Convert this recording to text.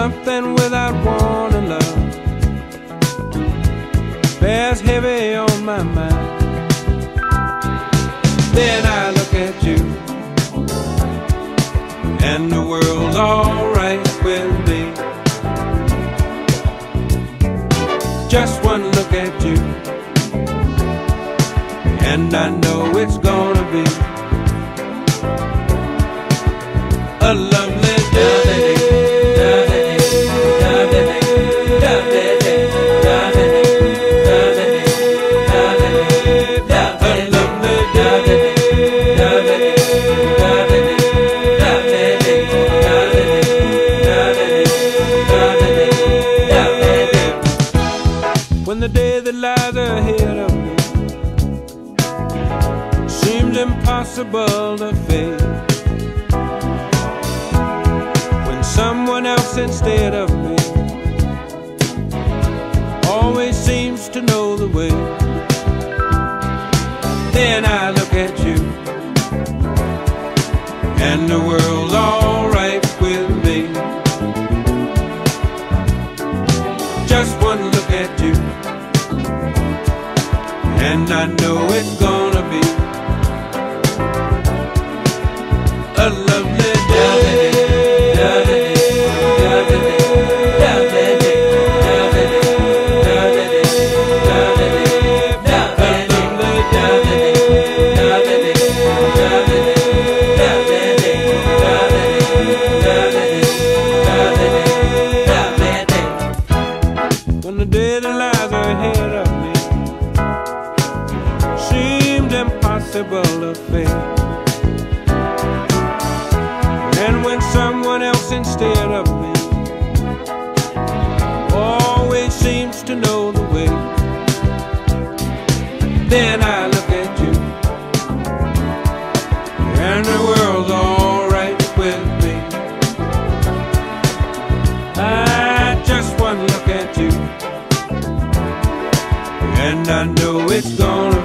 something without warning, love, bears heavy on my mind. Then I look at you, and the world's alright with me. Just one look at you, and I know it's gonna be a lovely lies ahead of me seems impossible to face. When someone else instead of me always seems to know the way. Then I look at you, and the world's and I know it's gonna be a lovely day. When the day that impossible to face. And when someone else instead of me always seems to know the way, then I look at you, and the world's alright with me. I just one look at you, and I know it's gonna.